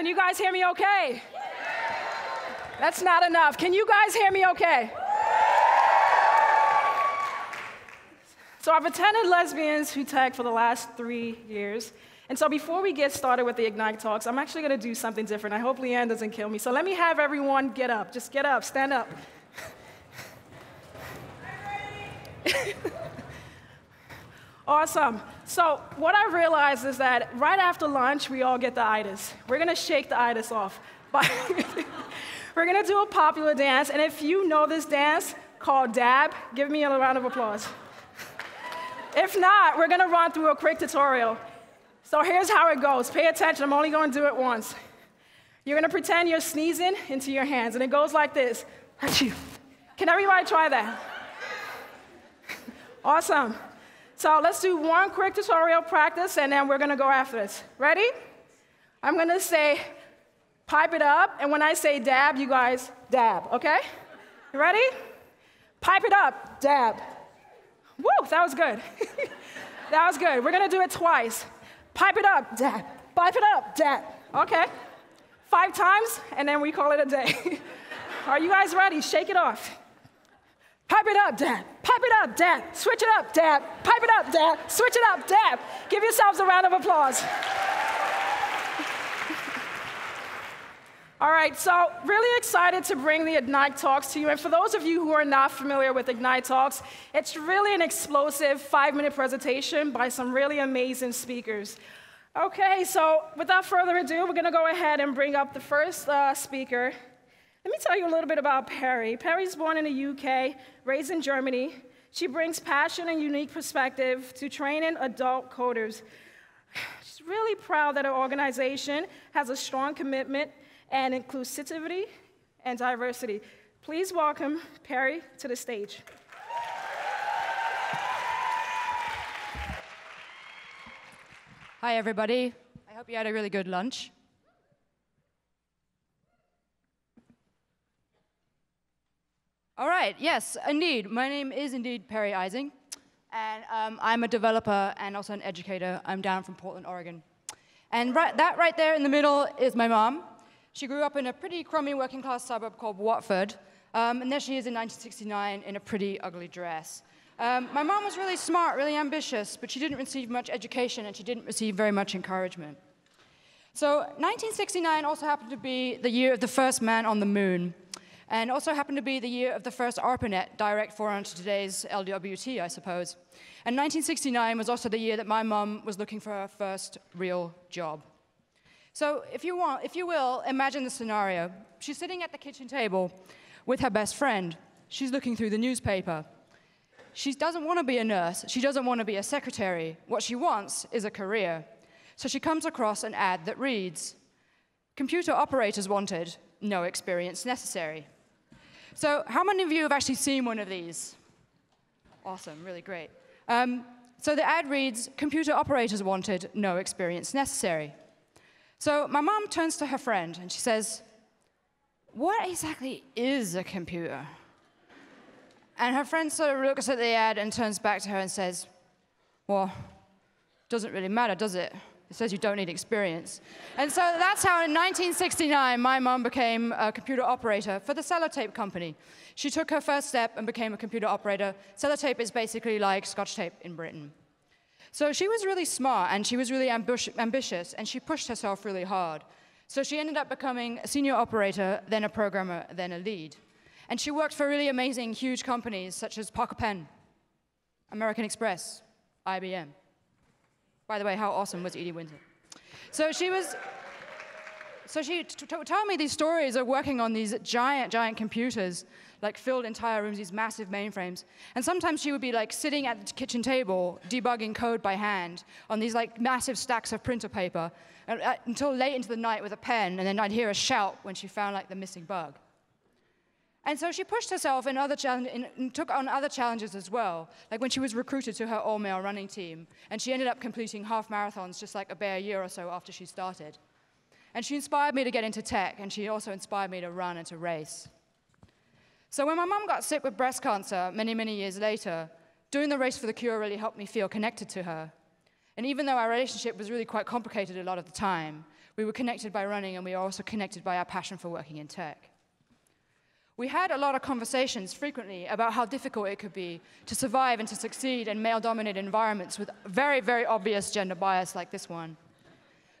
Can you guys hear me okay? That's not enough. Can you guys hear me okay? So I've attended Lesbians Who Tech for the last three years. And so before we get started with the Ignite Talks, I'm actually going to do something different. I hope Leanne doesn't kill me. So let me have everyone get up. Just get up, stand up. awesome. So what I realized is that right after lunch, we all get the itis. We're going to shake the itis off. We're going to do a popular dance. And if you know this dance called Dab, give me a round of applause. If not, we're going to run through a quick tutorial. So here's how it goes. Pay attention. I'm only going to do it once. You're going to pretend you're sneezing into your hands, and it goes like this. Can everybody try that? awesome. So let's do one quick tutorial practice, and then we're to go after this. Ready? I'm to say, pipe it up, and when I say dab, you guys dab, okay? You ready? Pipe it up, dab. Woo, that was good. that was good. We're to do it twice. Pipe it up, dab. Pipe it up, dab. Okay. Five times, and then we call it a day. Are you guys ready? Shake it off. Pipe it up, dab. Pipe it up, dab. Switch it up, dab. Pipe it up, dab. Switch it up, dab. Give yourselves a round of applause. All right, so really excited to bring the Ignite Talks to you. And for those of you who are not familiar with Ignite Talks, it's really an explosive five minute presentation by some really amazing speakers. Okay, so without further ado, we're gonna go ahead and bring up the first uh, speaker. Let me tell you a little bit about Perry. Perry's born in the UK, raised in Germany. She brings passion and unique perspective to training adult coders. She's really proud that her organization has a strong commitment and inclusivity and diversity. Please welcome Perry to the stage. Hi, everybody. I hope you had a really good lunch. All right, yes, indeed. My name is indeed Perry Ising, and um, I'm a developer and also an educator. I'm down from Portland, Oregon. And right, that right there in the middle is my mom. She grew up in a pretty crummy working class suburb called Watford, um, and there she is in 1969 in a pretty ugly dress. Um, my mom was really smart, really ambitious, but she didn't receive much education and she didn't receive very much encouragement. So 1969 also happened to be the year of the first man on the moon, and also happened to be the year of the first ARPANET, direct forerunner to today's LWT, I suppose. And 1969 was also the year that my mom was looking for her first real job. So if you want, if you will, imagine the scenario. She's sitting at the kitchen table with her best friend. She's looking through the newspaper. She doesn't want to be a nurse. She doesn't want to be a secretary. What she wants is a career. So she comes across an ad that reads, Computer operators wanted, no experience necessary. So how many of you have actually seen one of these? Awesome, really great. Um, so the ad reads, Computer operators wanted, no experience necessary. So my mom turns to her friend and she says, What exactly is a computer? And her friend sort of looks at the ad and turns back to her and says, Well, doesn't really matter, does it? It says you don't need experience. And so that's how in 1969 my mom became a computer operator for the Sellotape company. She took her first step and became a computer operator. Sellotape is basically like Scotch tape in Britain. So she was really smart and she was really ambi ambitious and she pushed herself really hard. So she ended up becoming a senior operator, then a programmer, then a lead. And she worked for really amazing, huge companies such as Parker Pen, American Express, IBM. By the way, how awesome was Edie Windsor? So she was, so she told me these stories of working on these giant, giant computers like filled entire rooms, these massive mainframes. And sometimes she would be like sitting at the kitchen table, debugging code by hand on these like massive stacks of printer paper and, uh, until late into the night with a pen, and then I'd hear a shout when she found like the missing bug. And so she pushed herself in other and took on other challenges as well, like when she was recruited to her all-male running team, and she ended up completing half marathons just like a bare year or so after she started. And she inspired me to get into tech, and she also inspired me to run and to race. So when my mum got sick with breast cancer many, many years later, doing the race for the cure really helped me feel connected to her. And even though our relationship was really quite complicated a lot of the time, We were connected by running, and we were also connected by our passion for working in tech. We had a lot of conversations frequently about how difficult it could be to survive and to succeed in male dominated environments with very, very obvious gender bias like this one.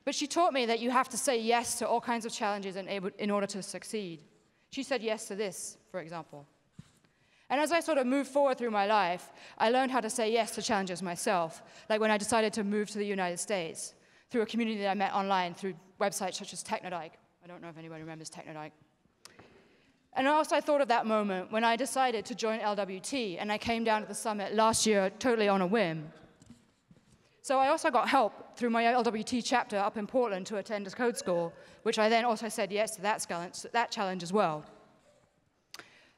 But she taught me that you have to say yes to all kinds of challenges in, able, in order to succeed. She said yes to this, for example. And as I sort of moved forward through my life, I learned how to say yes to challenges myself, like when I decided to move to the United States through a community that I met online through websites such as Technodyke. I don't know if anybody remembers Technodyke. And also, I thought of that moment when I decided to join LWT, and I came down to the summit last year totally on a whim. So I also got help through my LWT chapter up in Portland to attend a code school, which I then also said yes to that, that challenge as well.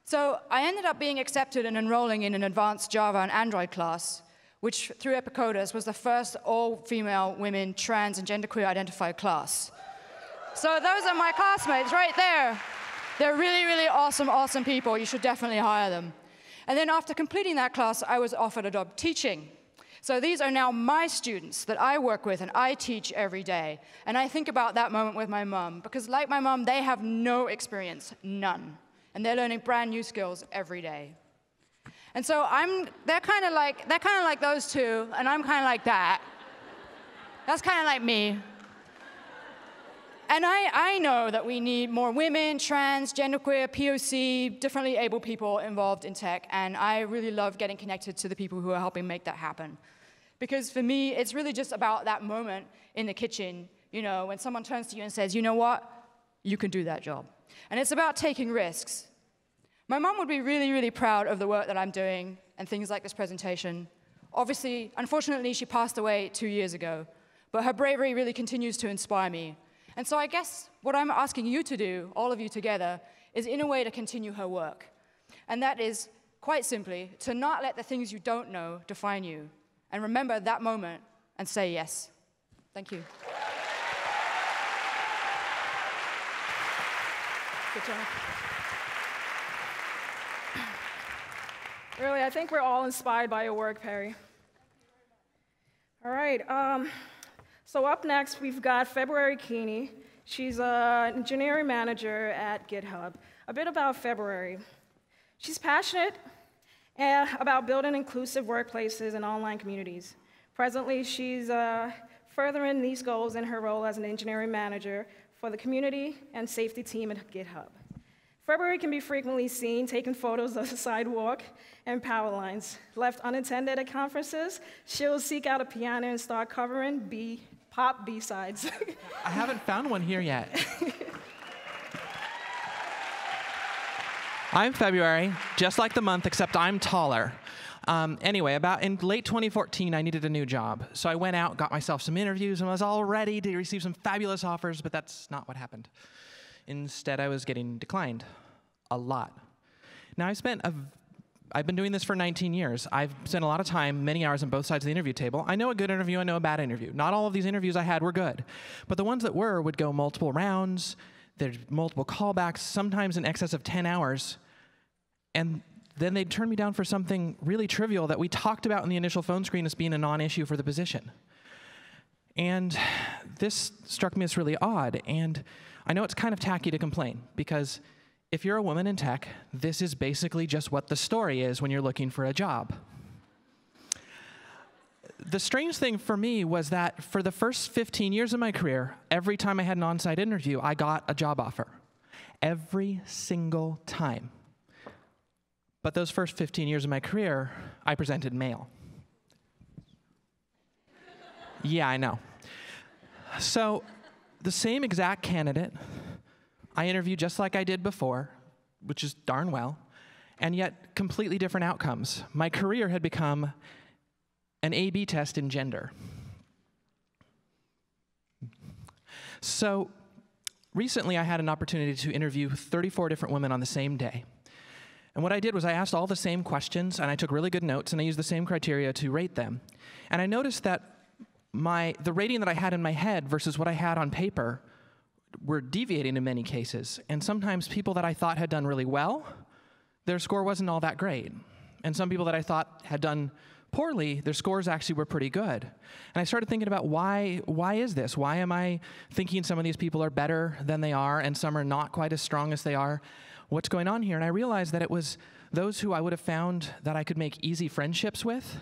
So I ended up being accepted and enrolling in an advanced Java and Android class, which through Epicodus was the first all-female women trans and genderqueer identified class. So those are my classmates right there. They're really, really awesome, awesome people. You should definitely hire them. And then after completing that class, I was offered a job teaching. So these are now my students that I work with and I teach every day. And I think about that moment with my mom, because like my mom, they have no experience, none. And they're learning brand new skills every day. And so I'm, they're kind of like, they're kind of like those two, and I'm kind of like that. That's kind of like me. And I, I know that we need more women, trans, genderqueer, POC, differently able people involved in tech, and I really love getting connected to the people who are helping make that happen. Because for me, it's really just about that moment in the kitchen, you know, when someone turns to you and says, you know what, you can do that job. And it's about taking risks. My mom would be really, really proud of the work that I'm doing and things like this presentation. Obviously, unfortunately, she passed away two years ago, but her bravery really continues to inspire me. And so I guess what I'm asking you to do, all of you together, is in a way to continue her work. And that is, quite simply, to not let the things you don't know define you. And remember that moment and say yes. Thank you. Good job. Really, I think we're all inspired by your work, Perry. All right. Um, so up next, we've got February Keeney. She's an engineering manager at GitHub. A bit about February. She's passionate eh, about building inclusive workplaces and online communities. Presently, she's uh, furthering these goals in her role as an engineering manager for the community and safety team at GitHub. February can be frequently seen taking photos of the sidewalk and power lines. Left unattended at conferences, she'll seek out a piano and start covering B pop B sides. I haven't found one here yet. I'm February, just like the month, except I'm taller. Um, anyway, about in late 2014, I needed a new job. So I went out, got myself some interviews, and was all ready to receive some fabulous offers, but that's not what happened. Instead, I was getting declined a lot. Now, I spent a I've been doing this for 19 years. I've spent a lot of time, many hours on both sides of the interview table. I know a good interview, I know a bad interview. Not all of these interviews I had were good, but the ones that were would go multiple rounds, there's multiple callbacks, sometimes in excess of 10 hours. And then they'd turn me down for something really trivial that we talked about in the initial phone screen as being a non issue for the position. And this struck me as really odd. And I know it's kind of tacky to complain because if you're a woman in tech, this is basically just what the story is when you're looking for a job. The strange thing for me was that for the first 15 years of my career, every time I had an on site interview, I got a job offer. Every single time. But those first 15 years of my career, I presented male. yeah, I know. So, the same exact candidate I interviewed just like I did before, which is darn well, and yet completely different outcomes. My career had become an A B test in gender. So recently I had an opportunity to interview 34 different women on the same day. And what I did was I asked all the same questions and I took really good notes and I used the same criteria to rate them. And I noticed that my, the rating that I had in my head versus what I had on paper were deviating in many cases. And sometimes people that I thought had done really well, their score wasn't all that great. And some people that I thought had done poorly, their scores actually were pretty good. And I started thinking about why, why is this? Why am I thinking some of these people are better than they are and some are not quite as strong as they are? What's going on here? And I realized that it was those who I would have found that I could make easy friendships with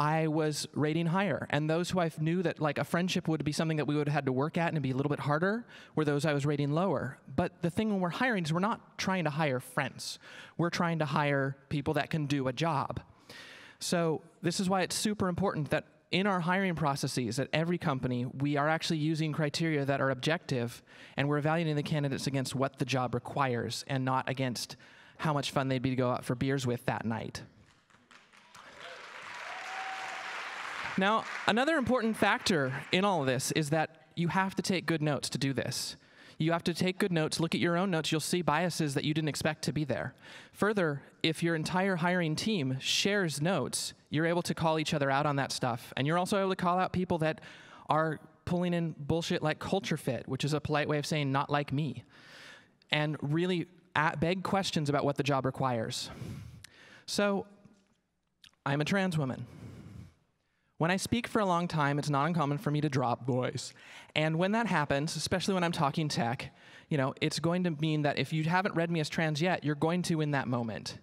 I was rating higher. And those who I knew that like a friendship would be something that we would have had to work at and it'd be a little bit harder were those I was rating lower. But the thing when we're hiring is we're not trying to hire friends. We're trying to hire people that can do a job. So this is why it's super important that in our hiring processes at every company, we are actually using criteria that are objective and we're evaluating the candidates against what the job requires and not against how much fun they'd be to go out for beers with that night. Now, another important factor in all of this is that you have to take good notes to do this. You have to take good notes, look at your own notes, you'll see biases that you didn't expect to be there. Further, if your entire hiring team shares notes, you're able to call each other out on that stuff. And you're also able to call out people that are pulling in bullshit like culture fit, which is a polite way of saying not like me, and really beg questions about what the job requires. So, I'm a trans woman. When I speak for a long time, it's not uncommon for me to drop voice. And when that happens, especially when I'm talking tech, you know, it's going to mean that if you haven't read me as trans yet, you're going to in that moment.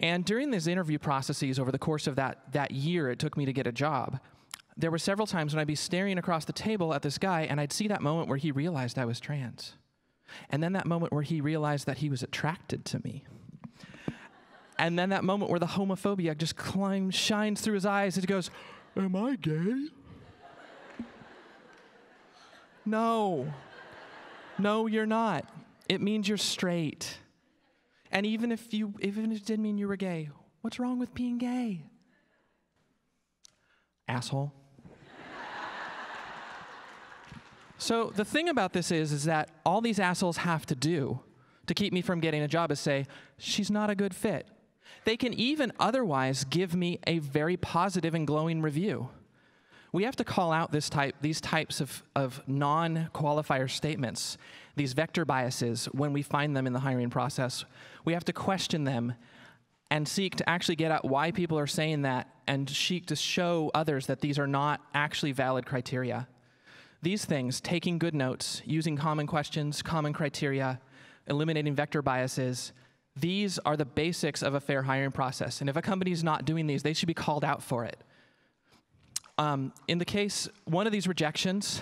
And during these interview processes over the course of that, that year it took me to get a job, there were several times when I'd be staring across the table at this guy and I'd see that moment where he realized I was trans. And then that moment where he realized that he was attracted to me. And then that moment where the homophobia just climbs, shines through his eyes, and he goes, Am I gay? no. No, you're not. It means you're straight. And even if you even if it didn't mean you were gay, what's wrong with being gay? Asshole. so the thing about this is is that all these assholes have to do to keep me from getting a job is say, she's not a good fit. They can even otherwise give me a very positive and glowing review. We have to call out this type, these types of, of non qualifier statements, these vector biases, when we find them in the hiring process. We have to question them and seek to actually get at why people are saying that and seek to show others that these are not actually valid criteria. These things, taking good notes, using common questions, common criteria, eliminating vector biases, these are the basics of a fair hiring process. And if a company is not doing these, they should be called out for it. Um, in the case, one of these rejections,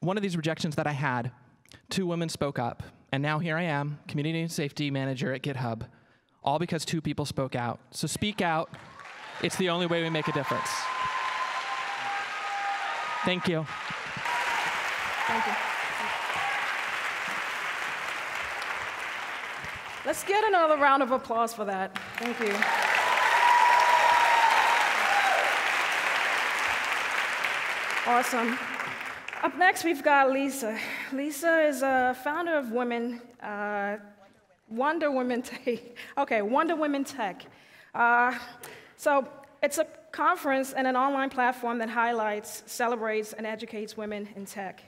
one of these rejections that I had, two women spoke up. And now here I am, community and safety manager at GitHub, all because two people spoke out. So speak out. It's the only way we make a difference. Thank you. Thank you. Let's get another round of applause for that. Thank you. Awesome. Up next, we've got Lisa. Lisa is a founder of Women, uh, Wonder Women Tech. Okay, Wonder Women Tech. Uh, so it's a conference and an online platform that highlights, celebrates, and educates women in tech,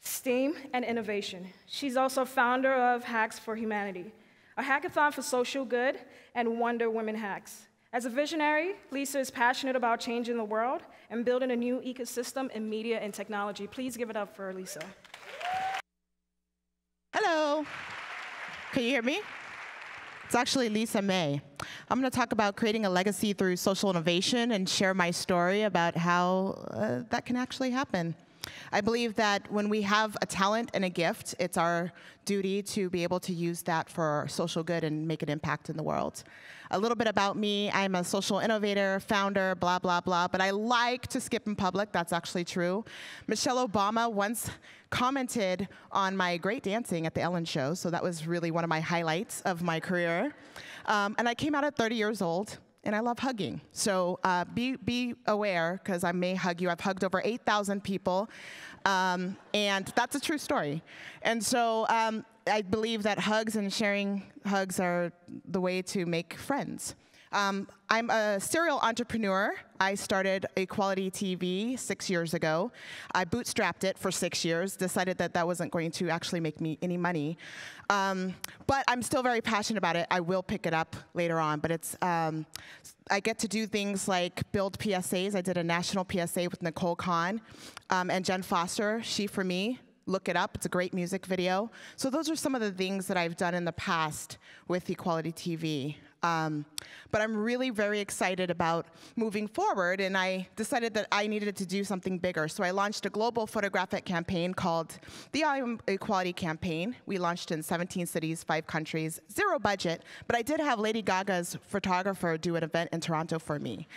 STEAM, and innovation. She's also founder of Hacks for Humanity, a hackathon for social good, and Wonder Women Hacks. As a visionary, Lisa is passionate about changing the world and building a new ecosystem in media and technology. Please give it up for Lisa. Hello. Can you hear me? It's actually Lisa Mae. I'm going to talk about creating a legacy through social innovation and share my story about how uh, that can actually happen. I believe that when we have a talent and a gift, it's our duty to be able to use that for social good and make an impact in the world. A little bit about me I'm a social innovator, founder, blah, blah, blah, but I like to skip in public. That's actually true. Michelle Obama once commented on my great dancing at the Ellen Show, so that was really one of my highlights of my career. Um, and I came out at 30 years old and I love hugging. So uh, be, be aware, because I may hug you. I've hugged over 8,000 people, um, and that's a true story. And so um, I believe that hugs and sharing hugs are the way to make friends. Um, I'm a serial entrepreneur. I started Equality TV six years ago. I bootstrapped it for six years, decided that that wasn't going to actually make me any money. Um, but I'm still very passionate about it. I will pick it up later on, but it's, um, I get to do things like build PSAs. I did a national PSA with Nicole Kahn um, and Jen Foster, She For Me, look it up. It's a great music video. So those are some of the things that I've done in the past with Equality TV. Um, but I'm really very excited about moving forward, and I decided that I needed to do something bigger. So I launched a global photographic campaign called the Equality Campaign. We launched in 17 cities, five countries, zero budget, but I did have Lady Gaga's photographer do an event in Toronto for me.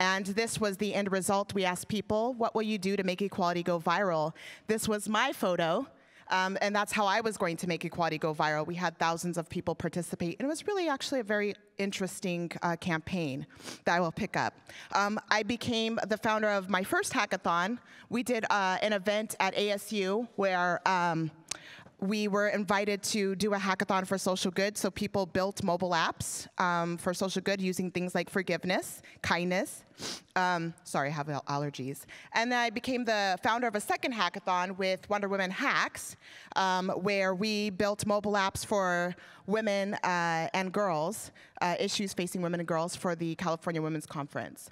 And this was the end result. We asked people, what will you do to make equality go viral? This was my photo. Um, and that's how I was going to make equality go viral. We had thousands of people participate, and it was really actually a very interesting uh, campaign that I will pick up. Um, I became the founder of my first hackathon. We did uh, an event at ASU where um, we were invited to do a hackathon for social good. So people built mobile apps um, for social good using things like forgiveness, kindness. Um, sorry, I have allergies. And then I became the founder of a second hackathon with Wonder Women Hacks, um, where we built mobile apps for women uh, and girls, uh, issues facing women and girls for the California Women's Conference.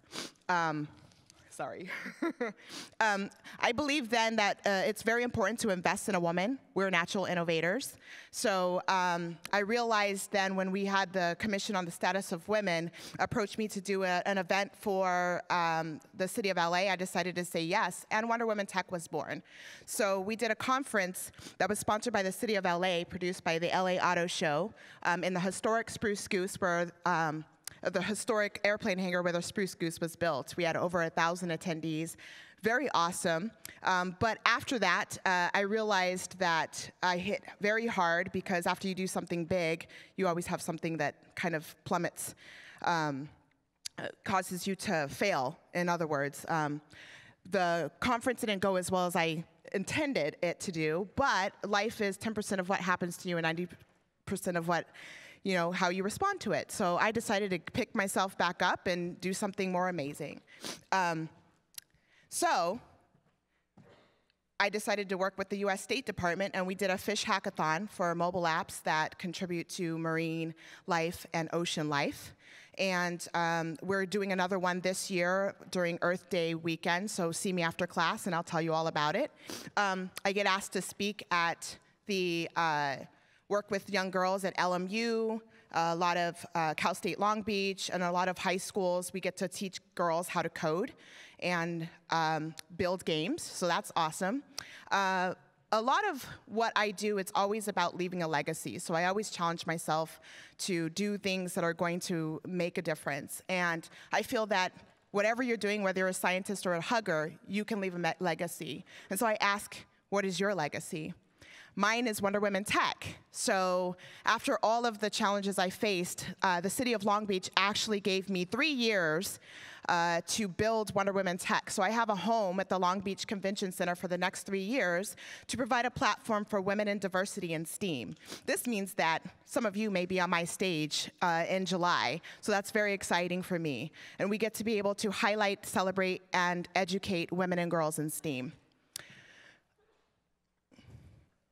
Sorry. um, I believe then that uh, it's very important to invest in a woman. We're natural innovators. So um, I realized then when we had the Commission on the Status of Women approach me to do a, an event for um, the city of LA, I decided to say yes, and Wonder Woman Tech was born. So we did a conference that was sponsored by the city of LA, produced by the LA Auto Show um, in the historic Spruce Goose, where um, the historic airplane hangar where the Spruce Goose was built. We had over a thousand attendees. Very awesome. Um, but after that, uh, I realized that I hit very hard because after you do something big, you always have something that kind of plummets, um, uh, causes you to fail, in other words. Um, the conference didn't go as well as I intended it to do, but life is 10% of what happens to you and 90% of what you know, how you respond to it. So I decided to pick myself back up and do something more amazing. Um, so I decided to work with the US State Department and we did a fish hackathon for mobile apps that contribute to marine life and ocean life. And um, we're doing another one this year during Earth Day weekend, so see me after class and I'll tell you all about it. Um, I get asked to speak at the uh, work with young girls at LMU, a lot of uh, Cal State Long Beach, and a lot of high schools. We get to teach girls how to code and um, build games, so that's awesome. Uh, a lot of what I do, it's always about leaving a legacy. So I always challenge myself to do things that are going to make a difference. And I feel that whatever you're doing, whether you're a scientist or a hugger, you can leave a legacy. And so I ask, what is your legacy? Mine is Wonder Women Tech. So after all of the challenges I faced, uh, the city of Long Beach actually gave me three years uh, to build Wonder Women Tech. So I have a home at the Long Beach Convention Center for the next three years to provide a platform for women in diversity in STEAM. This means that some of you may be on my stage uh, in July, so that's very exciting for me. And we get to be able to highlight, celebrate, and educate women and girls in STEAM.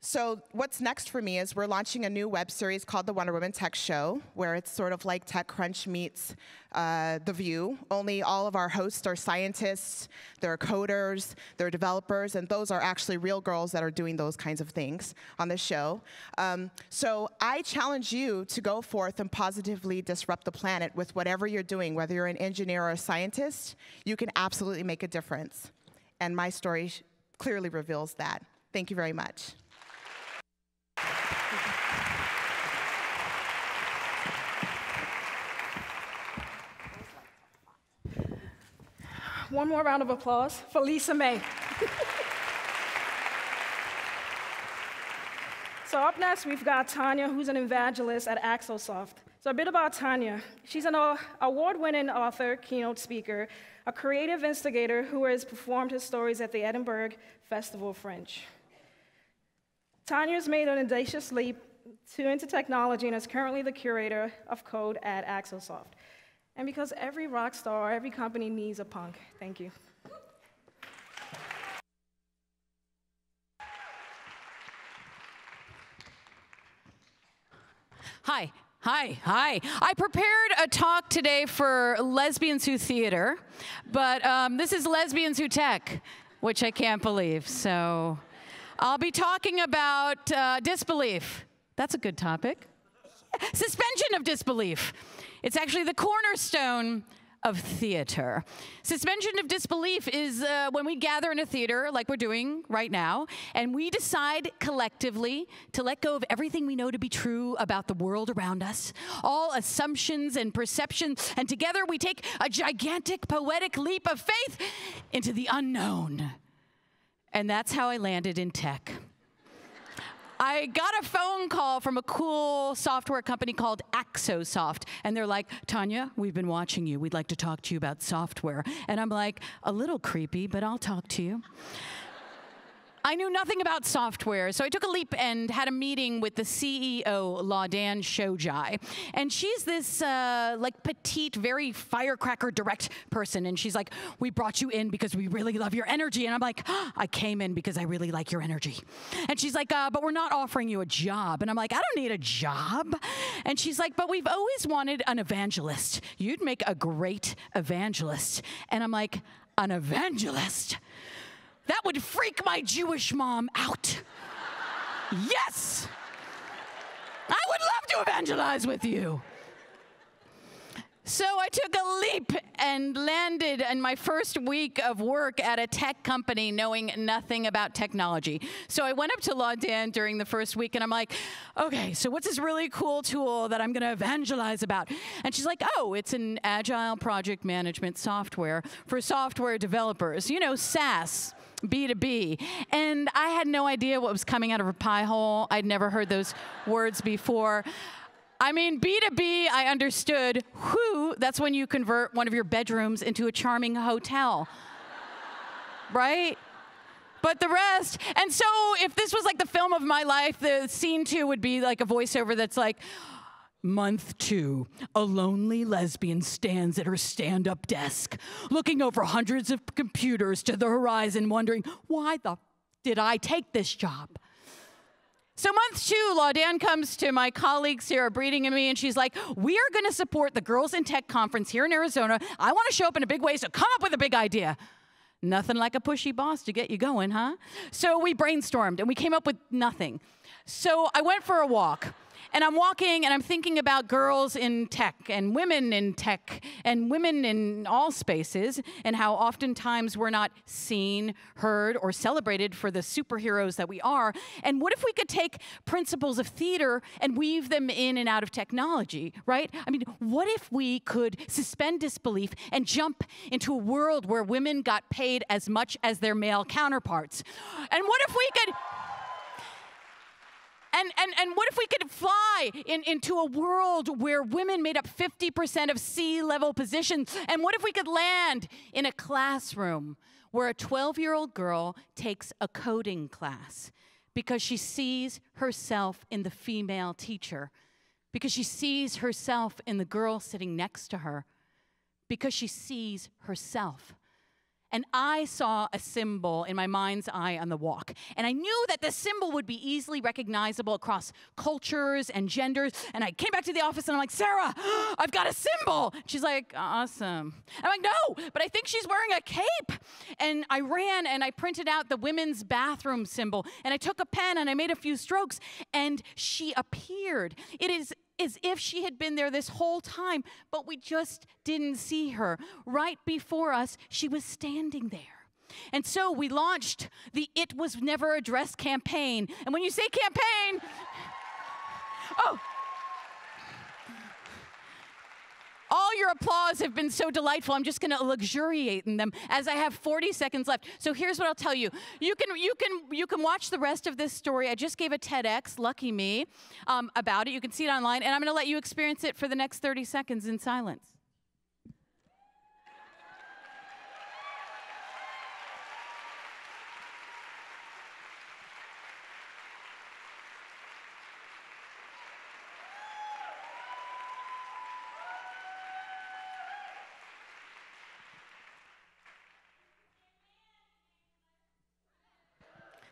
So what's next for me is we're launching a new web series called the Wonder Woman Tech Show, where it's sort of like TechCrunch meets uh, The View. Only all of our hosts are scientists, they're coders, they're developers, and those are actually real girls that are doing those kinds of things on the show. Um, so I challenge you to go forth and positively disrupt the planet with whatever you're doing, whether you're an engineer or a scientist, you can absolutely make a difference. And my story clearly reveals that. Thank you very much. One more round of applause for Lisa Mae. so up next, we've got Tanya, who's an evangelist at Axosoft. So a bit about Tanya. She's an uh, award-winning author, keynote speaker, a creative instigator who has performed his stories at the Edinburgh Festival Fringe. Tanya's made an audacious leap to into technology and is currently the curator of code at Axosoft. And because every rock star, every company needs a punk. Thank you. Hi, hi, hi. I prepared a talk today for lesbians who theater, but um, this is lesbians who tech, which I can't believe. So I'll be talking about uh, disbelief. That's a good topic. Suspension of disbelief. It's actually the cornerstone of theater. Suspension of disbelief is uh, when we gather in a theater, like we're doing right now, and we decide collectively to let go of everything we know to be true about the world around us, all assumptions and perceptions, and together we take a gigantic poetic leap of faith into the unknown. And that's how I landed in tech. I got a phone call from a cool software company called Axosoft, and they're like, Tanya, we've been watching you. We'd like to talk to you about software. And I'm like, a little creepy, but I'll talk to you. I knew nothing about software, so I took a leap and had a meeting with the CEO, Laudan Shojai. And she's this uh, like petite, very firecracker direct person. And she's like, We brought you in because we really love your energy. And I'm like, oh, I came in because I really like your energy. And she's like, uh, But we're not offering you a job. And I'm like, I don't need a job. And she's like, But we've always wanted an evangelist. You'd make a great evangelist. And I'm like, An evangelist? That would freak my Jewish mom out. yes! I would love to evangelize with you. So I took a leap and landed in my first week of work at a tech company knowing nothing about technology. So I went up to Laudan during the first week and I'm like, okay, so what's this really cool tool that I'm going to evangelize about? And she's like, oh, it's an agile project management software for software developers, you know, SaaS. B2B. And I had no idea what was coming out of her pie hole. I'd never heard those words before. I mean, B2B, I understood. Who, that's when you convert one of your bedrooms into a charming hotel. right? But the rest, and so if this was like the film of my life, the scene two would be like a voiceover that's like, Month two, a lonely lesbian stands at her stand up desk, looking over hundreds of computers to the horizon, wondering, why the did I take this job? So, month two, Laudan comes to my colleague Sarah Breeding and me, and she's like, We are going to support the Girls in Tech conference here in Arizona. I want to show up in a big way, so come up with a big idea. Nothing like a pushy boss to get you going, huh? So, we brainstormed and we came up with nothing. So, I went for a walk. And I'm walking and I'm thinking about girls in tech and women in tech and women in all spaces and how oftentimes we're not seen, heard, or celebrated for the superheroes that we are. And what if we could take principles of theater and weave them in and out of technology, right? I mean, what if we could suspend disbelief and jump into a world where women got paid as much as their male counterparts? And what if we could and, and, and what if we could fly in, into a world where women made up 50% of C-level positions? And what if we could land in a classroom where a 12 year old girl takes a coding class because she sees herself in the female teacher, because she sees herself in the girl sitting next to her, because she sees herself and I saw a symbol in my mind's eye on the walk. And I knew that the symbol would be easily recognizable across cultures and genders. And I came back to the office and I'm like, Sarah, I've got a symbol. She's like, awesome. I'm like, no, but I think she's wearing a cape. And I ran and I printed out the women's bathroom symbol. And I took a pen and I made a few strokes and she appeared. It is as if she had been there this whole time, but we just didn't see her. Right before us, she was standing there. And so we launched the It Was Never a Dress campaign. And when you say campaign, oh, All your applause have been so delightful. I'm just going to luxuriate in them as I have 40 seconds left. So here's what I'll tell you. You can you can you can watch the rest of this story. I just gave a TEDx, lucky me, um, about it. You can see it online, and I'm going to let you experience it for the next 30 seconds in silence.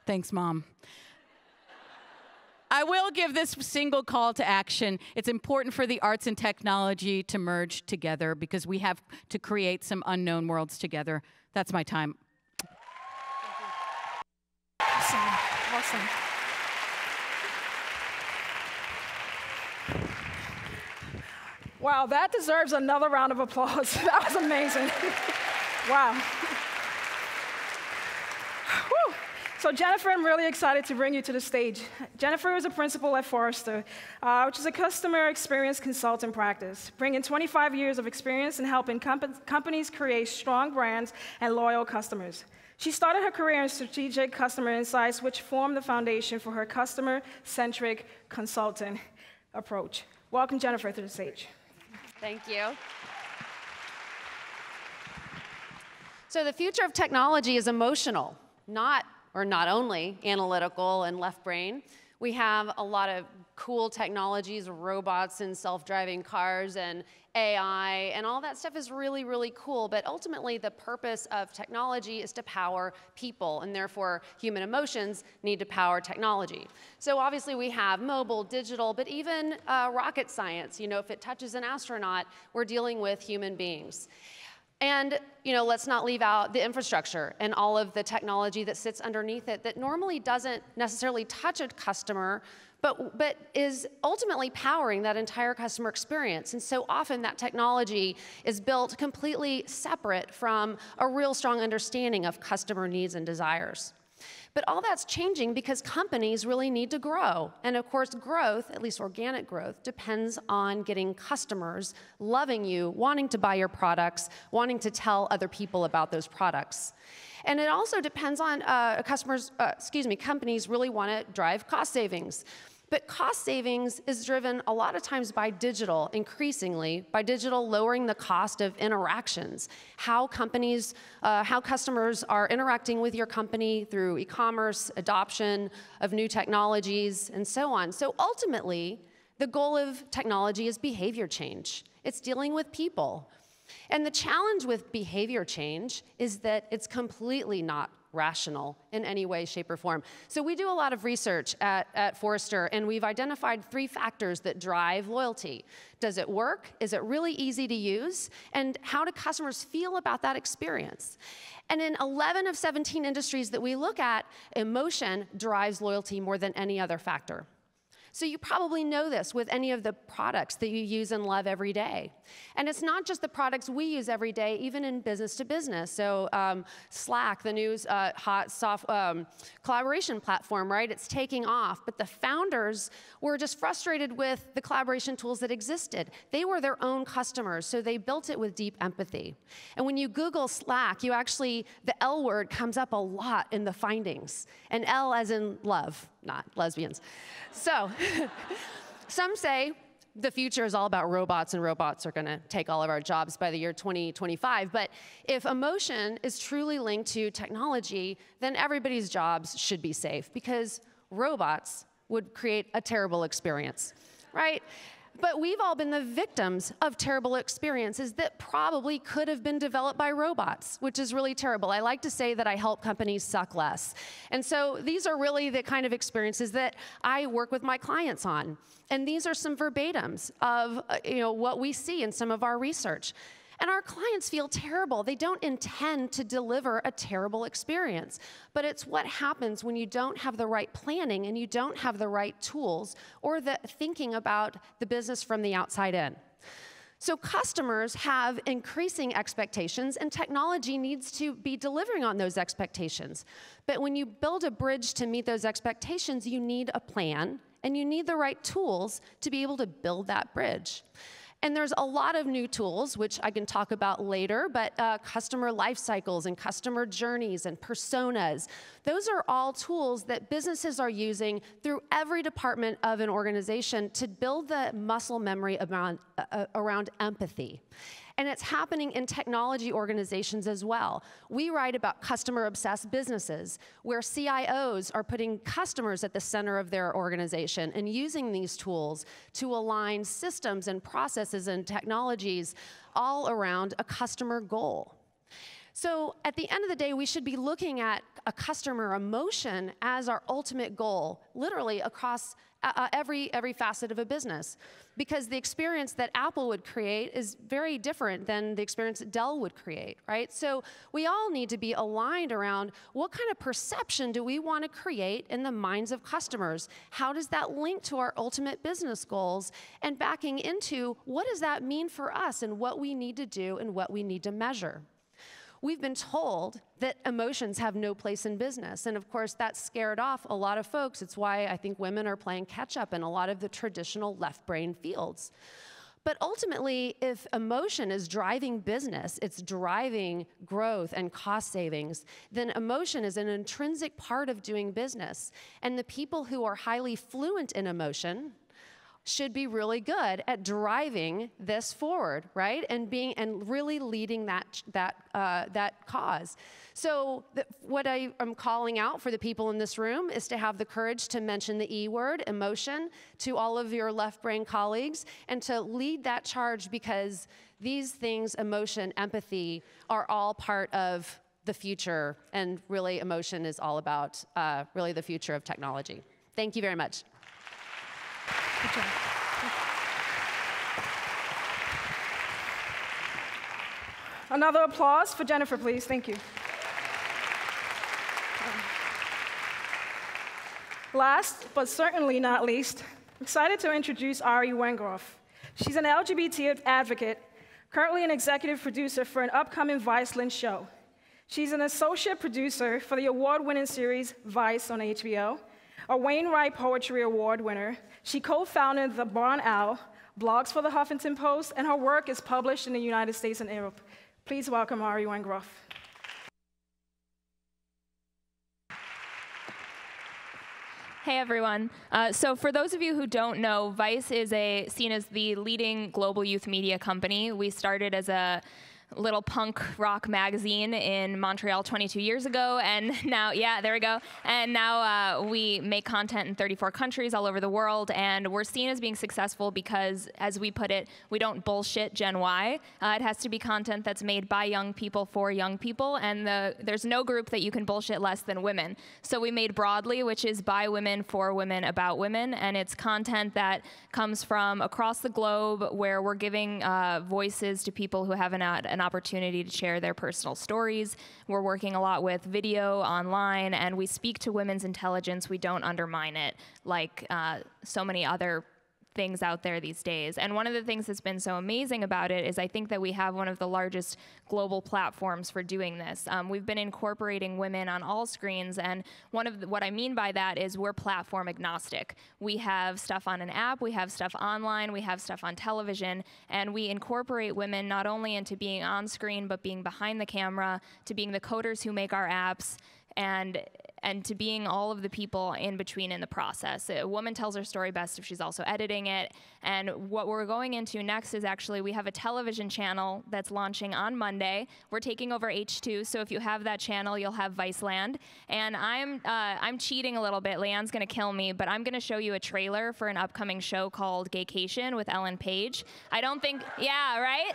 Thanks, Mom. I will give this single call to action. It's important for the arts and technology to merge together because we have to create some unknown worlds together. That's my time. Awesome. Awesome. Wow, that deserves another round of applause. that was amazing. wow. So Jennifer, I'm really excited to bring you to the stage. Jennifer is a principal at Forrester, uh, which is a customer experience consulting practice, bringing 25 years of experience in helping comp- companies create strong brands and loyal customers. She started her career in strategic customer insights, which formed the foundation for her customer-centric consultant approach. Welcome, Jennifer, to the stage. Thank you. So the future of technology is emotional, not or not only analytical and left brain. We have a lot of cool technologies, robots and self-driving cars and AI, and all that stuff is really, really cool. But ultimately, the purpose of technology is to power people, and therefore, human emotions need to power technology. So obviously, we have mobile, digital, but even uh, rocket science. You know, if it touches an astronaut, we're dealing with human beings. And you know, let's not leave out the infrastructure and all of the technology that sits underneath it that normally doesn't necessarily touch a customer, but, but is ultimately powering that entire customer experience. And so often that technology is built completely separate from a real strong understanding of customer needs and desires. But all that's changing because companies really need to grow. And of course, growth, at least organic growth, depends on getting customers loving you, wanting to buy your products, wanting to tell other people about those products. And it also depends on uh, customers, uh, excuse me, companies really want to drive cost savings. But cost savings is driven a lot of times by digital, increasingly, by digital lowering the cost of interactions. How companies, uh, how customers are interacting with your company through e commerce, adoption of new technologies, and so on. So ultimately, the goal of technology is behavior change, it's dealing with people. And the challenge with behavior change is that it's completely not rational in any way, shape, or form. So we do a lot of research at, at Forrester, and we've identified three factors that drive loyalty. Does it work? Is it really easy to use? And how do customers feel about that experience? And in 11 of 17 industries that we look at, emotion drives loyalty more than any other factor. So you probably know this with any of the products that you use and love every day. And it's not just the products we use every day, even in business to business. So um, Slack, the new uh, hot soft um, collaboration platform, right? It's taking off. But the founders were just frustrated with the collaboration tools that existed. They were their own customers, so they built it with deep empathy. And when you Google Slack, you actually, the L word comes up a lot in the findings. And L as in love, not lesbians. So, some say the future is all about robots and robots are going to take all of our jobs by the year 2025. But if emotion is truly linked to technology, then everybody's jobs should be safe because robots would create a terrible experience, right? But we've all been the victims of terrible experiences that probably could have been developed by robots, which is really terrible. I like to say that I help companies suck less. And so these are really the kind of experiences that I work with my clients on. And these are some verbatims of uh, you know, what we see in some of our research. And our clients feel terrible. They don't intend to deliver a terrible experience. But it's what happens when you don't have the right planning and you don't have the right tools or the thinking about the business from the outside in. So customers have increasing expectations, and technology needs to be delivering on those expectations. But when you build a bridge to meet those expectations, you need a plan and you need the right tools to be able to build that bridge. And there's a lot of new tools, which I can talk about later, but uh, customer life cycles and customer journeys and personas. Those are all tools that businesses are using through every department of an organization to build the muscle memory around, uh, around empathy. And it's happening in technology organizations as well. We write about customer obsessed businesses where CIOs are putting customers at the center of their organization and using these tools to align systems and processes and technologies all around a customer goal. So at the end of the day, we should be looking at a customer emotion as our ultimate goal, literally across uh, uh, every, every facet of a business. Because the experience that Apple would create is very different than the experience that Dell would create, right? So we all need to be aligned around what kind of perception do we want to create in the minds of customers? How does that link to our ultimate business goals? And backing into what does that mean for us and what we need to do and what we need to measure? We've been told that emotions have no place in business. And of course, that scared off a lot of folks. It's why I think women are playing catch up in a lot of the traditional left brain fields. But ultimately, if emotion is driving business, it's driving growth and cost savings, then emotion is an intrinsic part of doing business. And the people who are highly fluent in emotion, should be really good at driving this forward, right? And being and really leading that that uh, that cause. So what I am calling out for the people in this room is to have the courage to mention the E word, emotion, to all of your left brain colleagues, and to lead that charge because these things, emotion, empathy, are all part of the future, and really, emotion is all about uh, really the future of technology. Thank you very much. Good job. Another applause for Jennifer, please. Thank you. Last, but certainly not least, excited to introduce Ari Wengroff. She's an LGBT advocate, currently an executive producer for an upcoming Viceland show. She's an associate producer for the award winning series Vice on HBO, a Wainwright Poetry Award winner, she co founded the Barn Owl, blogs for the Huffington Post, and her work is published in the United States and Europe. Please welcome Ari Wengroff. Hey everyone. Uh, so, for those of you who don't know, Vice is a, seen as the leading global youth media company. We started as a little punk rock magazine in Montreal 22 years ago, and now, yeah, there we go. And now uh, we make content in 34 countries all over the world, and we're seen as being successful because, as we put it, we don't bullshit Gen Y. Uh, it has to be content that's made by young people for young people, and the, there's no group that you can bullshit less than women. So we made Broadly, which is by women for women about women, and it's content that comes from across the globe where we're giving uh, voices to people who haven't had an opportunity to share their personal stories. We're working a lot with video online, and we speak to women's intelligence. We don't undermine it like uh, so many other things out there these days. And one of the things that's been so amazing about it is I think that we have one of the largest global platforms for doing this. Um, we've been incorporating women on all screens, and one of the, what I mean by that is we're platform agnostic. We have stuff on an app, we have stuff online, we have stuff on television, and we incorporate women not only into being on screen, but being behind the camera, to being the coders who make our apps, and and to being all of the people in between in the process. A woman tells her story best if she's also editing it. And what we're going into next is actually we have a television channel that's launching on Monday. We're taking over H2, so if you have that channel, you'll have Viceland. And I'm uh, I'm cheating a little bit. Leanne's gonna kill me, but I'm gonna show you a trailer for an upcoming show called Gaycation with Ellen Page. I don't think, yeah, right.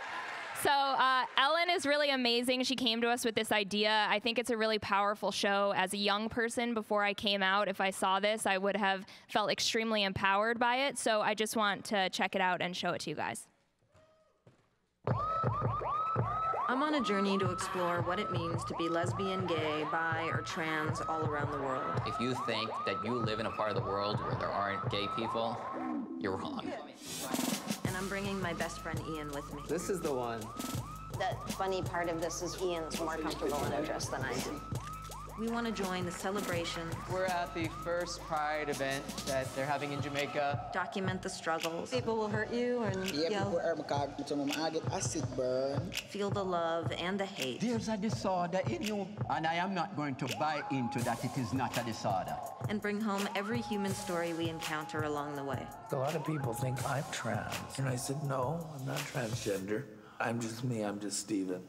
So uh, Ellen is really amazing. She came to us with this idea. I think it's a really powerful show. As a young person, before I came out, if I saw this, I would have felt extremely empowered by it. So I just want to check it out and show it to you guys. I'm on a journey to explore what it means to be lesbian, gay, bi, or trans all around the world. If you think that you live in a part of the world where there aren't gay people, you're wrong. And I'm bringing my best friend Ian with me. This is the one. The funny part of this is Ian's more comfortable in a dress than I am. We want to join the celebration. We're at the first Pride event that they're having in Jamaica. Document the struggles. People will hurt you and yell. acid burn. Feel the love and the hate. There's a disorder in you, and I am not going to buy into that it is not a disorder. And bring home every human story we encounter along the way. A lot of people think I'm trans. And I said, no, I'm not transgender. I'm just me, I'm just Steven.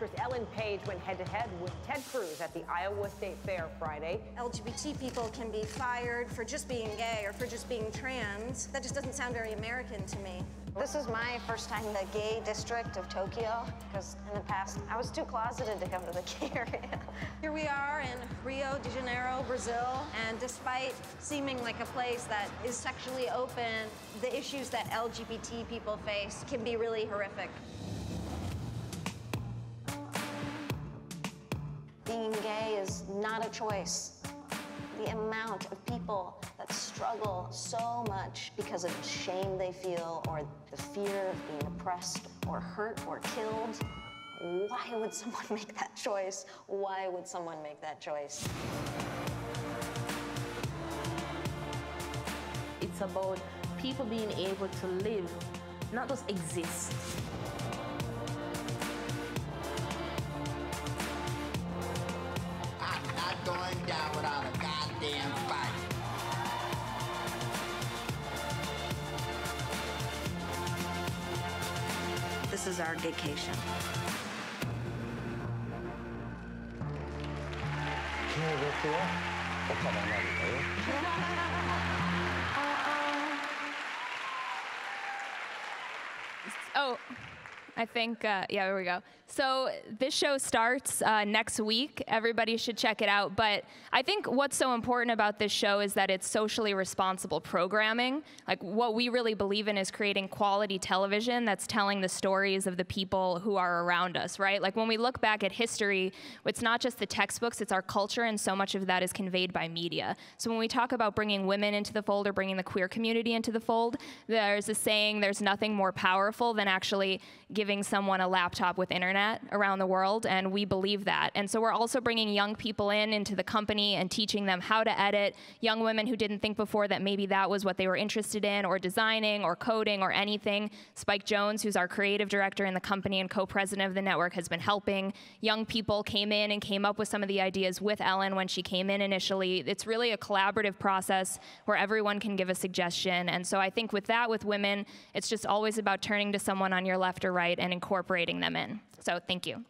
Actress Ellen Page went head to head with Ted Cruz at the Iowa State Fair Friday. LGBT people can be fired for just being gay or for just being trans. That just doesn't sound very American to me. This is my first time in the gay district of Tokyo, because in the past I was too closeted to come to the gay area. Here we are in Rio de Janeiro, Brazil, and despite seeming like a place that is sexually open, the issues that LGBT people face can be really horrific. Is not a choice. The amount of people that struggle so much because of the shame they feel or the fear of being oppressed or hurt or killed. Why would someone make that choice? Why would someone make that choice? It's about people being able to live, not just exist. Is our vacation. Oh, I think, uh, yeah, there we go. So this show starts uh, next week. Everybody should check it out. But I think what's so important about this show is that it's socially responsible programming. Like what we really believe in is creating quality television that's telling the stories of the people who are around us, right? Like when we look back at history, it's not just the textbooks, it's our culture, and so much of that is conveyed by media. So when we talk about bringing women into the fold or bringing the queer community into the fold, there's a saying, there's nothing more powerful than actually giving someone a laptop with internet around the world, and we believe that. And so we're also bringing young people in into the company and teaching them how to edit. Young women who didn't think before that maybe that was what they were interested in, or designing, or coding, or anything. Spike Jonze, who's our creative director in the company and co-president of the network, has been helping. Young people came in and came up with some of the ideas with Ellen when she came in initially. It's really a collaborative process where everyone can give a suggestion. And so I think with that, with women, it's just always about turning to someone on your left or right and incorporating them in. So thank you.